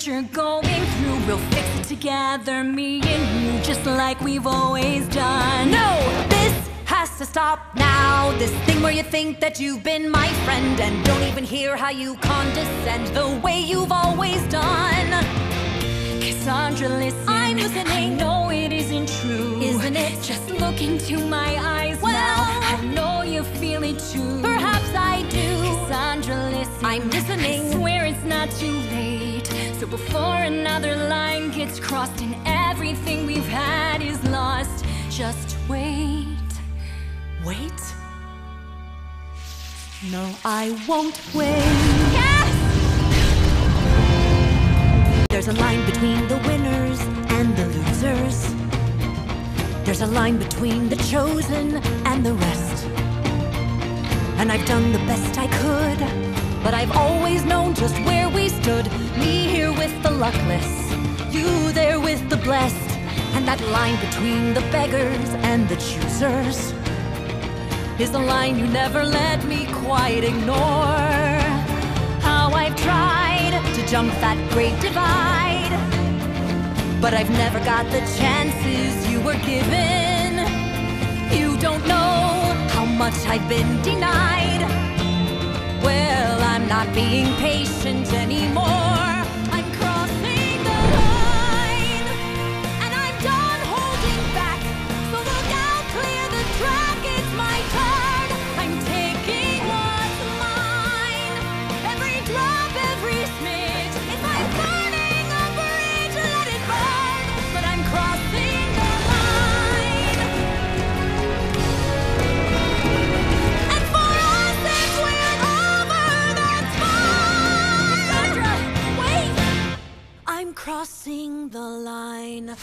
whatever it is that you're going through, we'll fix it together, me and you, just like we've always done. No, this has to stop now. This thing where you think that you've been my friend and don't even hear how you condescend the way you've always done. Cassandra, listen. I'm listening. I know it isn't true, isn't it? Just look into my eyes well, now. I know you feel it too. Perhaps I do. Cassandra, listen. I'm listening. I swear it's not too before another line gets crossed and everything we've had is lost, just wait. Wait? No, I won't wait. Yes! There's a line between the winners and the losers. There's a line between the chosen and the rest. And I've done the best I could, but I've always known just where we stood. Me with the luckless, you there with the blessed. And that line between the beggars and the choosers is the line you never let me quite ignore. How I've tried to jump that great divide, but I've never got the chances you were given. You don't know how much I've been denied. Well, I'm not being patient crossing the line.